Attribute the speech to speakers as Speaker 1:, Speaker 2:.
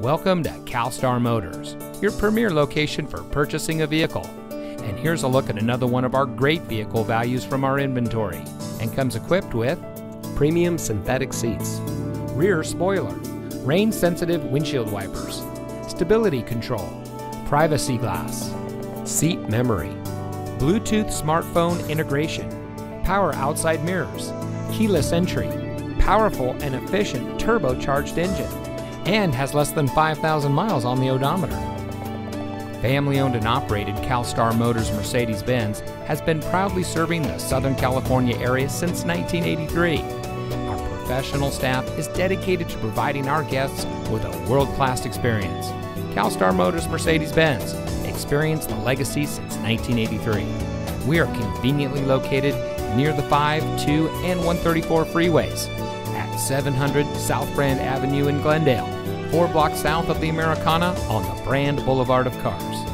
Speaker 1: Welcome to CalStar Motors, your premier location for purchasing a vehicle. And here's a look at another one of our great vehicle values from our inventory and comes equipped with premium synthetic seats, rear spoiler, rain sensitive windshield wipers, stability control, privacy glass, seat memory, Bluetooth smartphone integration, power outside mirrors, keyless entry, powerful and efficient turbocharged engine, and has less than 5,000 miles on the odometer. Family owned and operated CalStar Motors Mercedes Benz has been proudly serving the Southern California area since 1983. Our professional staff is dedicated to providing our guests with a world class experience. CalStar Motors Mercedes Benz, experience the legacy since 1983. We are conveniently located near the 5, 2, and 134 freeways 700 South Brand Avenue in Glendale, four blocks south of the Americana on the Brand Boulevard of Cars.